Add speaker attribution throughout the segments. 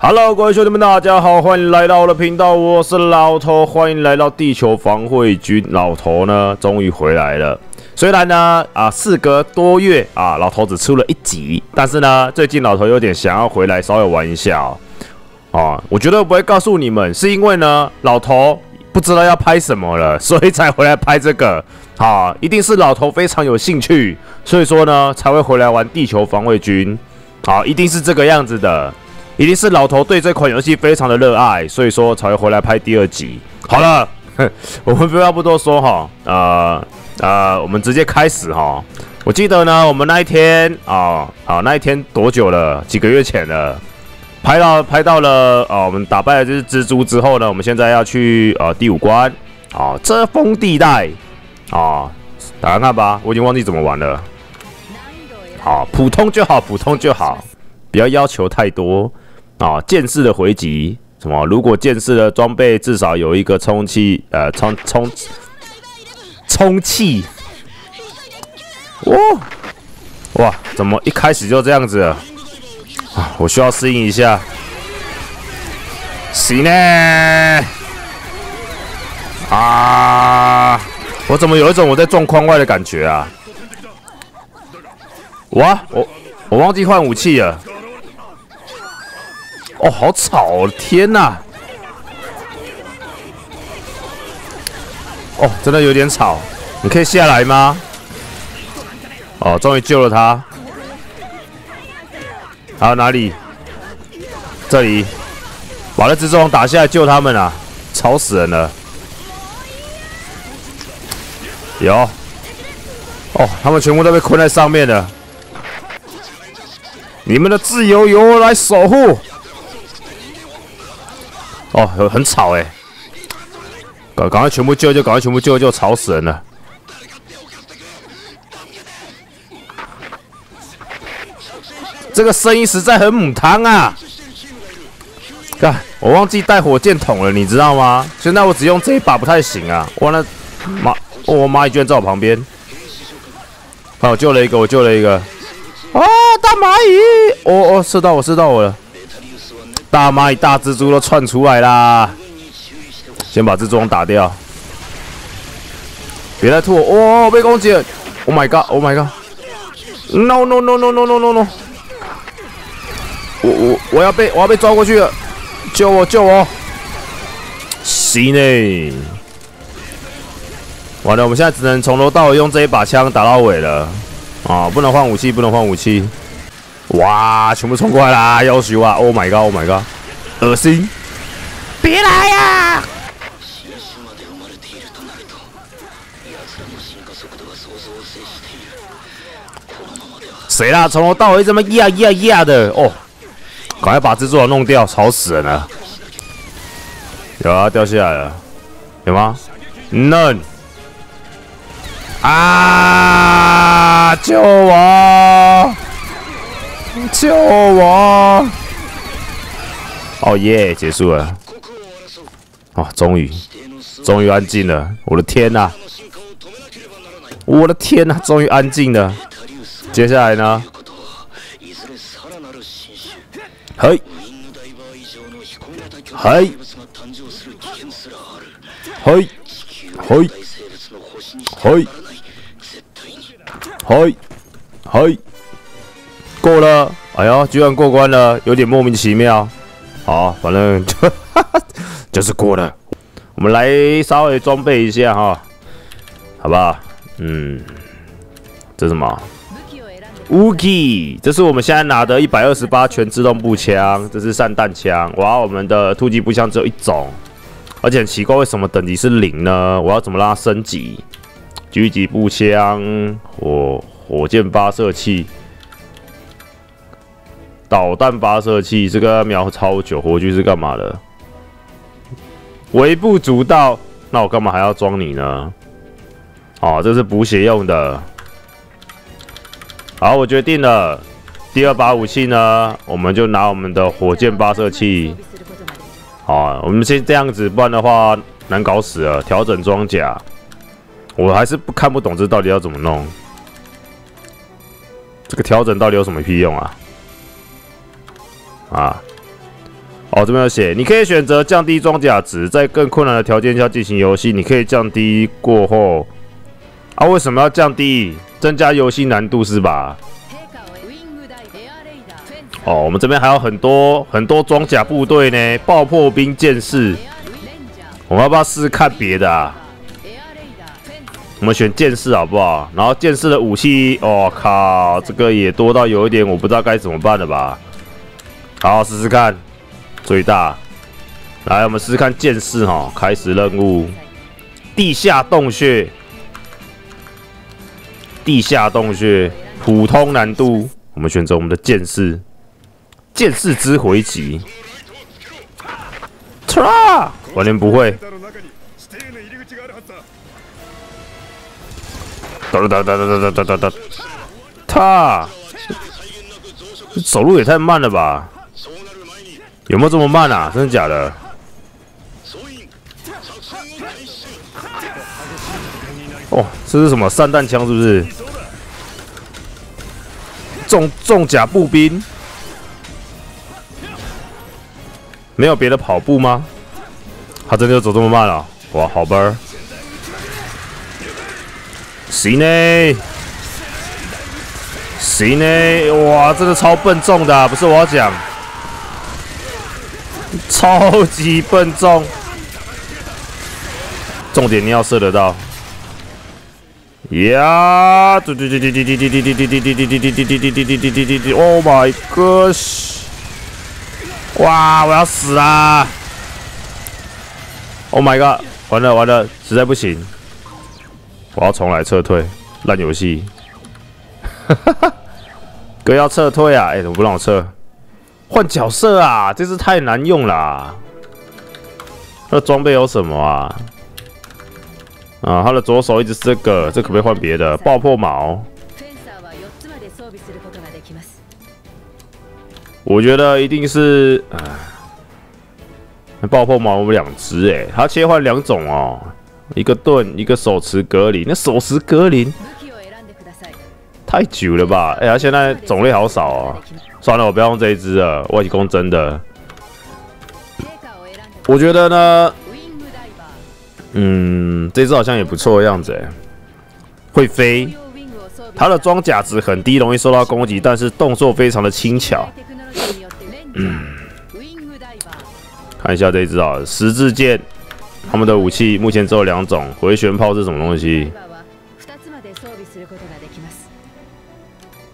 Speaker 1: Hello，各位兄弟们，大家好，欢迎来到我的频道，我是老头，欢迎来到地球防卫军。老头呢，终于回来了。虽然呢，啊，事隔多月啊，老头只出了一集，但是呢，最近老头有点想要回来稍微玩一下哦。啊，我绝对不会告诉你们，是因为呢，老头不知道要拍什么了，所以才回来拍这个。啊，一定是老头非常有兴趣，所以说呢，才会回来玩地球防卫军。好，一定是这个样子的，一定是老头对这款游戏非常的热爱，所以说才会回来拍第二集。好了，我们废话不多说哈，呃呃，我们直接开始哈。我记得呢，我们那一天啊，好那一天多久了？几个月前了，拍到拍到了啊，我们打败了这只蜘蛛之后呢，我们现在要去呃第五关啊，遮风地带啊，打开看吧，我已经忘记怎么玩了。好，普通就好，普通就好，不要要求太多啊。剑士的回击什么？如果剑士的装备至少有一个充气，呃，充充充气。哇哇，怎么一开始就这样子啊？我需要适应一下。行呢？啊！我怎么有一种我在撞框外的感觉啊？哇，我我忘记换武器了。哦，好吵！天哪！哦，真的有点吵。你可以下来吗？哦，终于救了他。还有哪里？这里，把那蜘蛛网打下来救他们啊！吵死人了。有。哦，他们全部都被困在上面了。你们的自由由我来守护。哦，很很吵哎！赶赶快全部救救，赶快全部救救，吵死人了！这个声音实在很母汤啊！看，我忘记带火箭筒了，你知道吗？现在我只用这一把不太行啊！我那妈，我蚂蚁居然在我旁边！好，我救了一个，我救了一个。啊！大蚂蚁！哦哦，射到我，射到我了！大蚂蚁、大蜘蛛都窜出来啦！先把蜘蛛网打掉！别再吐我！哦，被攻击了！Oh my god！Oh my god！No no no no no no no no！我我我要被我要被抓过去了！救我救我！行呢！完了，我们现在只能从头到尾用这一把枪打到尾了。啊！不能换武器，不能换武器！哇！全部冲过来啦！要死啊！Oh my god！Oh my god！恶心！别来呀！谁啦？从头到尾这么压压压的哦！赶快把蜘蛛网弄掉，吵死人了！有啊，掉下来了，有吗？None！啊！救我！救我！哦耶！结束了。哦，终于，终于安静了。我的天呐！我的天呐！终于安静了。接下来呢？嘿！嘿！嘿！嘿！嘿！嘿，嘿，过了！哎呀，居然过关了，有点莫名其妙。好，反正就 就是过了。我们来稍微装备一下哈，好不好？嗯，这什么？Uki，这是我们现在拿的一百二十八全自动步枪，这是散弹枪。哇，我们的突击步枪只有一种，而且很奇怪，为什么等级是零呢？我要怎么让它升级？狙击步枪、火火箭发射器、导弹发射器，这个瞄超久。火炬是干嘛的？微不足道。那我干嘛还要装你呢？哦，这是补血用的。好，我决定了。第二把武器呢，我们就拿我们的火箭发射器。好，我们先这样子，不然的话难搞死了。调整装甲。我还是不看不懂这到底要怎么弄，这个调整到底有什么屁用啊？啊，哦，这边有写，你可以选择降低装甲值，在更困难的条件下进行游戏。你可以降低过后，啊，为什么要降低？增加游戏难度是吧？哦，我们这边还有很多很多装甲部队呢，爆破兵、剑士。我们要不要试试看别的啊？我们选剑士好不好？然后剑士的武器，我靠，这个也多到有一点，我不知道该怎么办了吧？好，试试看。最大，来，我们试试看剑士哈，开始任务，地下洞穴，地下洞穴，普通难度，我们选择我们的剑士，剑士之回击，唰，完全不会，哒哒哒哒哒哒哒哒，他，走路也太慢了吧？有没有这么慢啊？真的假的？哦，这是什么散弹枪？是不是？重重甲步兵？没有别的跑步吗？他真的要走这么慢啊？哇，好吧。行呢？行呢？哇，真的超笨重的，不是我要讲。超级笨重，重点你要射得到。呀！嘟嘟嘟嘟嘟嘟嘟嘟嘟嘟嘟嘟嘟嘟嘟嘟嘟嘟嘟！Oh my gosh！哇，我要死啦！Oh my god！完了完了，实在不行，我要重来撤退，烂游戏。哈哈哈！哥要撤退啊！哎，怎么不让我撤？换角色啊！这次太难用了。他的装备有什么啊？啊，他的左手一直是这个，这可不可以换别的？爆破矛。我觉得一定是，那爆破矛我们两只哎，他切换两种哦，一个盾，一个手持格林。那手持格林太久了吧？哎呀，现在种类好少哦。算了，我不要用这一只了。外体攻真的，我觉得呢，嗯，这只好像也不错的样子，哎，会飞，它的装甲值很低，容易受到攻击，但是动作非常的轻巧。嗯，看一下这只啊，十字剑，他们的武器目前只有两种，回旋炮是什么东西？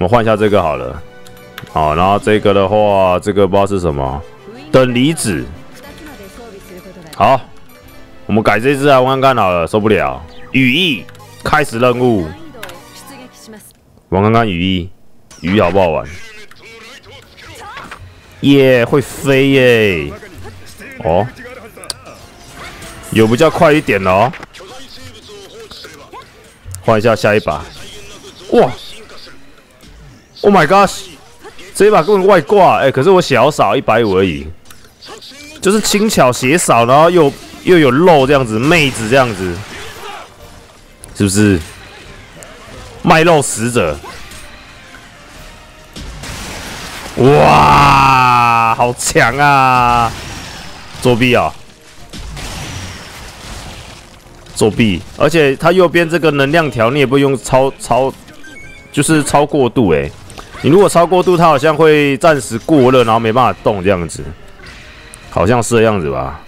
Speaker 1: 我们换一下这个好了。好，然后这个的话，这个不知道是什么，等离子。好，我们改这只来玩看看好了，受不了。羽翼，开始任务。玩看看羽翼，羽好不好玩？耶，会飞耶！哦，有比较快一点哦。换一下下一把。哇！Oh my god！这一把根本外挂，哎，可是我血好少，一百五而已，就是轻巧血少，然后又又有肉这样子，妹子这样子，是不是？卖肉使者，哇，好强啊！作弊啊！作弊，而且它右边这个能量条，你也不用超超，就是超过度，哎。你如果超过度，它好像会暂时过热，然后没办法动这样子，好像是这样子吧？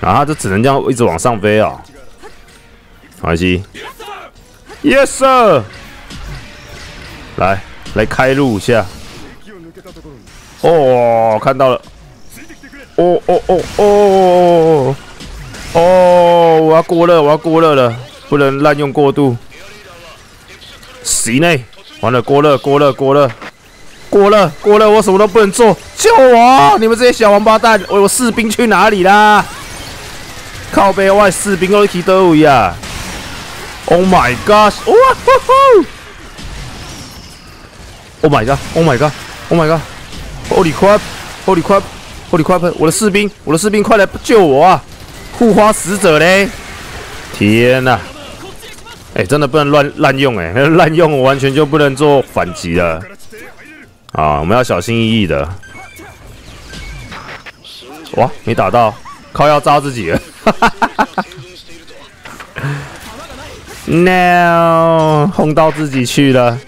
Speaker 1: 啊，它就只能这样一直往上飞啊！好西，Yes sir，来来开路一下。哦，看到了。哦哦哦哦哦！我要过热，我要过热了，不能滥用过度。行呢？完了，过热，过热，过热，过热，过热，我什么都不能做，救我！你们这些小王八蛋，我有士兵去哪里啦？靠背外士兵都一起都位啊！Oh my god！哇吼吼！Oh my god！Oh my god！Oh my god！Holy crap！Holy crap！Holy crap！我的士兵，我的士兵，快来救我啊！护花使者嘞！天哪！哎，真的不能乱滥用哎，滥用 我完全就不能做反击了。啊，我们要小心翼翼的。哇，没打到，靠要扎自己了。No，轰到自己去了。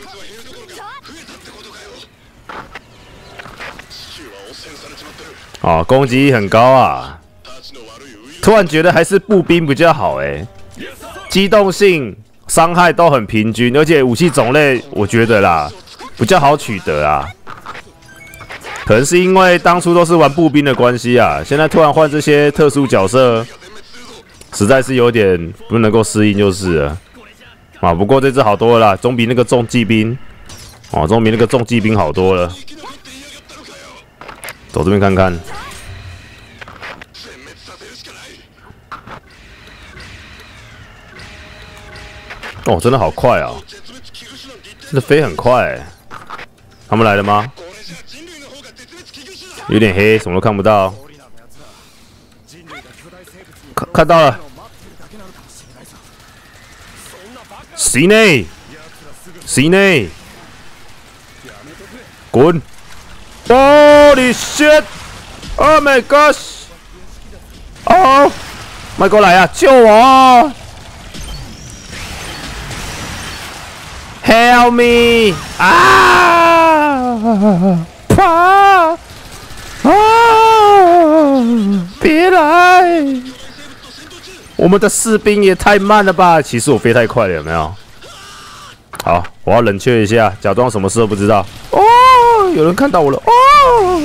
Speaker 1: 哦，攻击力很高啊！突然觉得还是步兵比较好哎，机动性、伤害都很平均，而且武器种类我觉得啦比较好取得啊。可能是因为当初都是玩步兵的关系啊，现在突然换这些特殊角色，实在是有点不能够适应就是了。啊，不过这只好多了，总比那个重骑兵，哦，总比那个重骑兵好多了。走这边看看。哦，真的好快啊！真的飞很快。他们来了吗？有点黑，什么都看不到。看看到了。C 内，C 内，滚！Holy shit! Oh my gosh! 哦，迈过来呀，救我！Help me! 啊！怕！啊！别来！我们的士兵也太慢了吧？其实我飞太快了，有没有？好，我要冷却一下，假装什么事都不知道。哦。有人看到我了哦！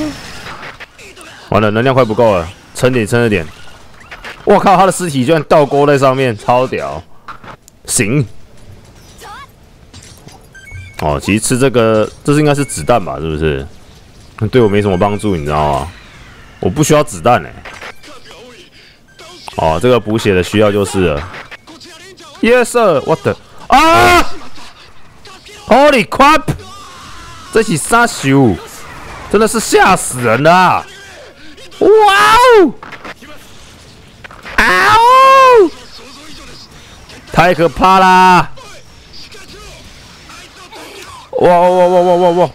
Speaker 1: 完了，能量快不够了，撑点，撑着点。我靠，他的尸体居然倒钩在上面，超屌！行。哦，其实吃这个，这是应该是子弹吧？是不是？对我没什么帮助，你知道吗？我不需要子弹哎。哦，这个补血的需要就是了。Yes sir，what the？啊！Holy crap！这起杀手真的是吓死人了！哇哦！啊哦！太可怕啦！哇哇哇哇哇哇！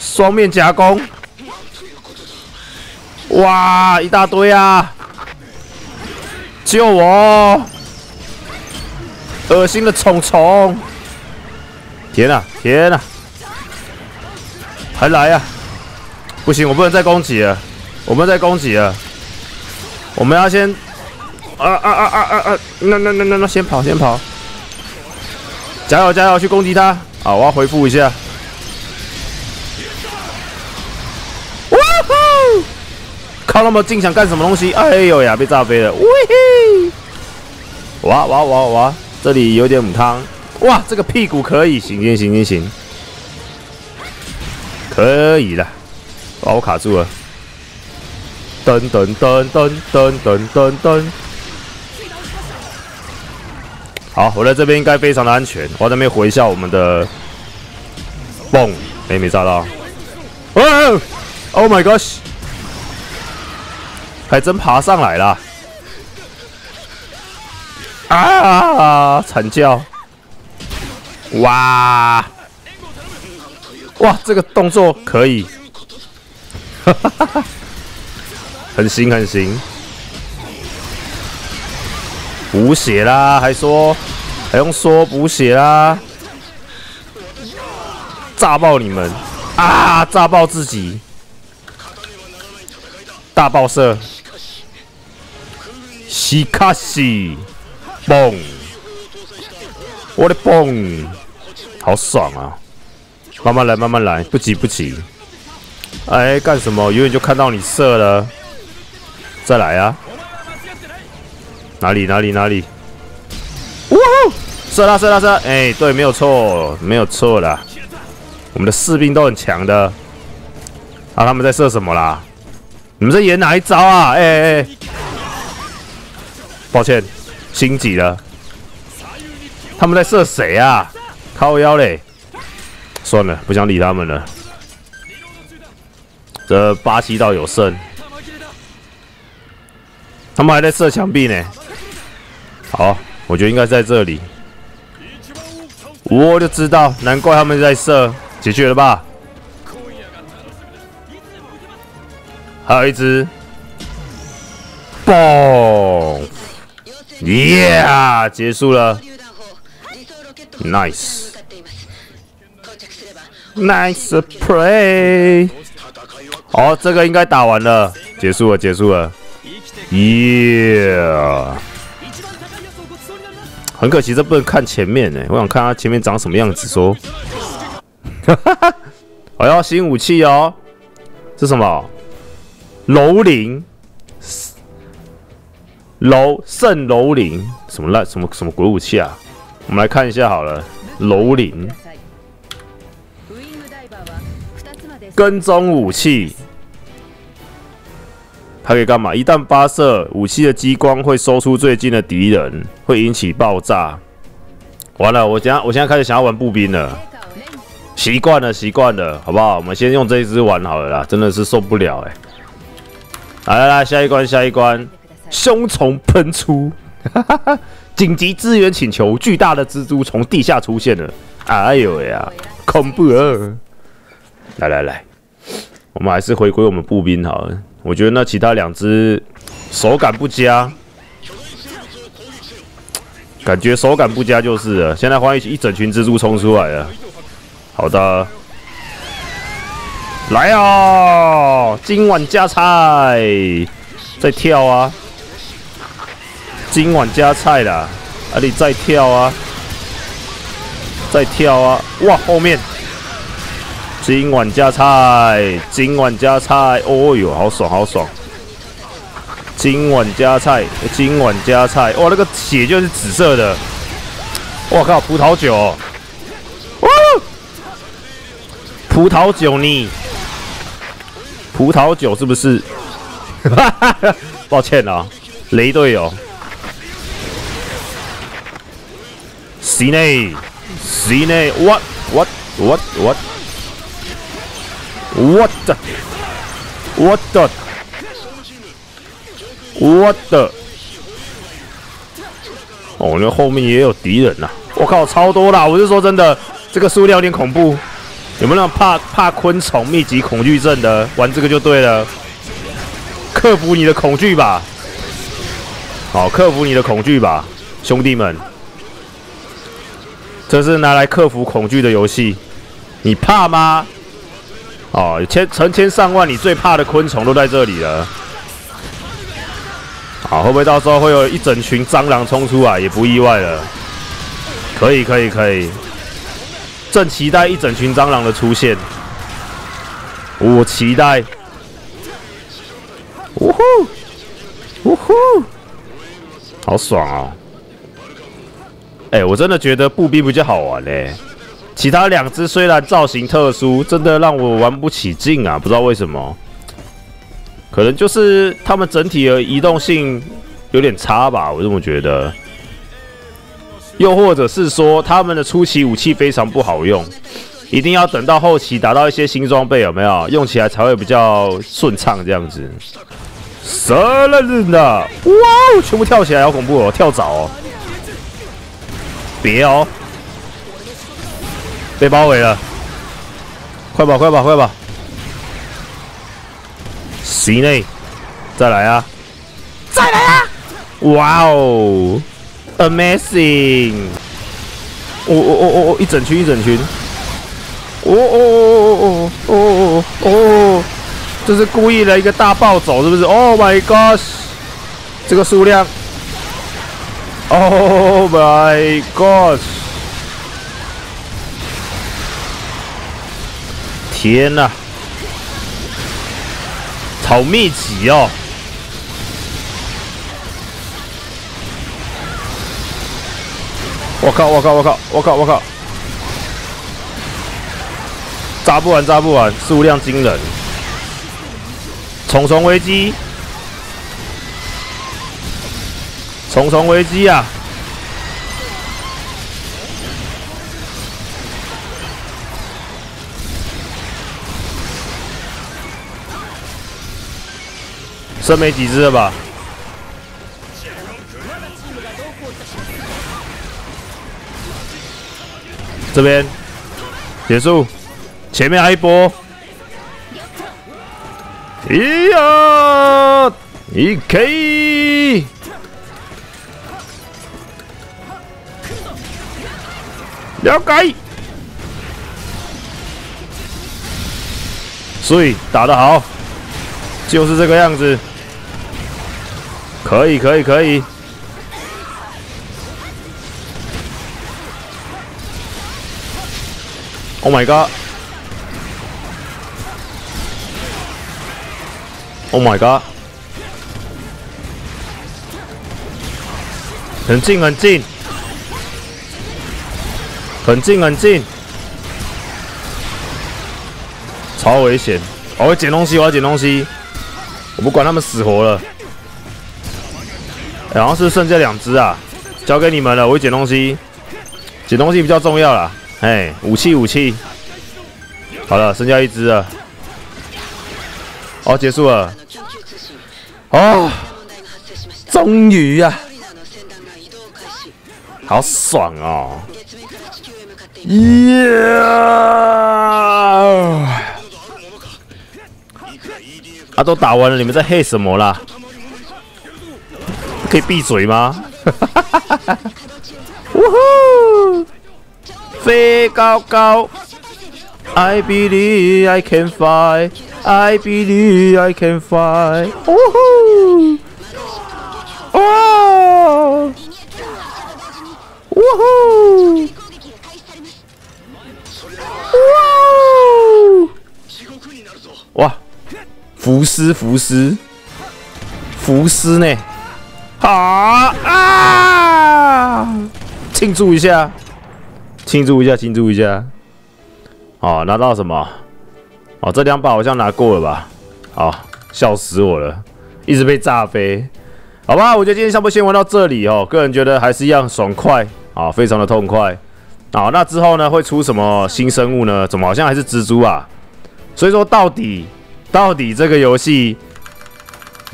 Speaker 1: 双面夹攻！哇，一大堆啊！救我！恶心的虫虫！天哪，天哪！还来呀！不行，我不能再攻击了，我们再攻击了，我们要先啊啊啊啊啊啊！那那那那那，先跑先跑！加油加油，去攻击他！啊，我要回复一下。哇呼！靠那么近，想干什么东西？哎呦呀，被炸飞了！哇哇哇哇！这里有点母汤。哇，这个屁股可以，行行行行行。可以了，把我卡住了。噔噔噔噔噔噔噔噔。好，我在这边应该非常的安全。我在那边回一下我们的蹦，没没炸到。哦，Oh my gosh！还真爬上来了。啊！惨叫！哇！哇，这个动作可以，很行很行，无血啦，还说还用说补血啦，炸爆你们啊！炸爆自己，大爆射，西卡西，嘣，我的嘣，好爽啊！慢慢来，慢慢来，不急不急。哎，干什么？远远就看到你射了，再来啊！哪里哪里哪里？射啦射啦射！哎，对，没有错，没有错的。我们的士兵都很强的。啊，他们在射什么啦？你们在演哪一招啊？哎哎！抱歉，心急了。他们在射谁啊？靠腰嘞！算了，不想理他们了。这巴西倒有剩，他们还在射墙壁呢。好，我觉得应该在这里。我就知道，难怪他们在射，解决了吧？还有一只，嘣！耶、yeah,！结束了，nice，nice play。哦，这个应该打完了，结束了，结束了，耶、yeah.。很可惜，这不能看前面呢。我想看他前面长什么样子。说，哈哈，我要，新武器哦，是什么？楼灵，楼圣楼林，什么烂什么什么鬼武器啊？我们来看一下好了，楼林，跟踪武器。它可以干嘛？一旦发射武器的激光会收出最近的敌人，会引起爆炸。完了，我现我现在开始想要玩步兵了。习惯了，习惯了，好不好？我们先用这一只玩好了啦，真的是受不了哎。来来来，下一关，下一关，凶虫喷出，紧急支援请求，巨大的蜘蛛从地下出现了。哎呦呀，恐怖啊！来来来，我们还是回归我们步兵好了。我觉得那其他两只手感不佳，感觉手感不佳就是了。现在欢迎一整群蜘蛛冲出来了。好的，来啊！今晚加菜，再跳啊！今晚加菜啦！啊，你再跳啊！再跳啊！哇，后面。今晚加菜，今晚加菜，哦哟，好爽好爽！今晚加菜，今晚加菜，哇，那个血就是紫色的，我靠，葡萄酒，哇，葡萄酒呢？葡萄酒是不是？哈 哈抱歉啊，雷队友。C 内，C 内，what，what，what，what What？What the？What the？What the？哦，那后面也有敌人呐！我靠，超多啦！我是说真的，这个数量有点恐怖。有没有怕怕昆虫、密集恐惧症的？玩这个就对了。克服你的恐惧吧！好，克服你的恐惧吧，兄弟们！这是拿来克服恐惧的游戏。你怕吗？哦，千成千上万，你最怕的昆虫都在这里了。好，会不会到时候会有一整群蟑螂冲出来？也不意外了。可以，可以，可以。正期待一整群蟑螂的出现。我期待。呜呼，呜呼，好爽哦！哎，我真的觉得步兵比较好玩嘞。其他两只虽然造型特殊，真的让我玩不起劲啊！不知道为什么，可能就是他们整体的移动性有点差吧，我这么觉得。又或者是说，他们的初期武器非常不好用，一定要等到后期达到一些新装备，有没有？用起来才会比较顺畅这样子。什么人呐？哇！全部跳起来，好恐怖哦！跳蚤哦！别哦！被包围了，快跑快跑快跑！C 内，再来啊！再来啊！哇哦，amazing！哦哦哦哦哦，一整群一整群！哦哦哦哦哦哦哦哦！这是故意的一个大暴走是不是？Oh my gosh！这个数量，Oh my gosh！天呐，好密集哦！我靠！我靠！我靠！我靠！我靠！扎不完，扎不完，数量惊人！重重危机！重重危机啊！剩没几只了吧？这边结束，前面还一波，咿呀，一 K，了解。所以打得好，就是这个样子。可以，可以，可以。Oh my god! Oh my god! 很近，很近，很近，很近，超危险！我要捡东西，我要捡东西，我不管他们死活了。好像是剩下两只啊，交给你们了。我捡东西，捡东西比较重要啦。哎，武器武器，好了，剩下一只了。好，结束了。哦，终于啊，好爽哦！耶！啊，都打完了，你们在黑什么啦？可以闭嘴吗？呜呼！飞高高，I believe I can fly, I believe I can fly。呜呼！哇！呜呼！哇！哇！浮尸，浮尸，浮尸呢？好啊！庆祝一下，庆祝一下，庆祝一下！好，拿到什么？哦，这两把好像拿过了吧？好，笑死我了，一直被炸飞。好吧，我觉得今天下播先玩到这里哦。个人觉得还是一样爽快啊，非常的痛快。好，那之后呢会出什么新生物呢？怎么好像还是蜘蛛啊？所以说到底到底这个游戏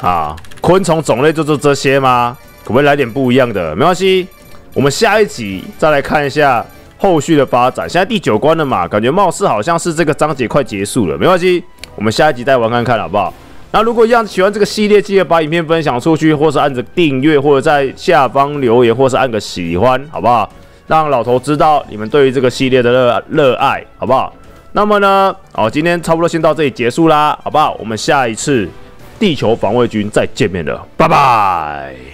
Speaker 1: 啊？昆虫种类就做这些吗？可不可以来点不一样的？没关系，我们下一集再来看一下后续的发展。现在第九关了嘛，感觉貌似好像是这个章节快结束了。没关系，我们下一集再玩看看好不好？那如果一样喜欢这个系列，记得把影片分享出去，或是按着订阅，或者在下方留言，或是按个喜欢，好不好？让老头知道你们对于这个系列的热热爱，好不好？那么呢，哦，今天差不多先到这里结束啦，好不好？我们下一次。地球防卫军再见面了，拜拜。